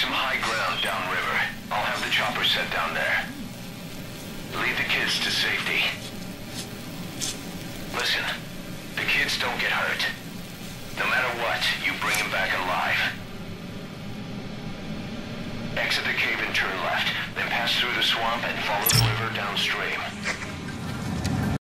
some high ground downriver. I'll have the chopper set down there. Lead the kids to safety. Listen, the kids don't get hurt. No matter what, you bring them back alive. Exit the cave and turn left, then pass through the swamp and follow the river downstream.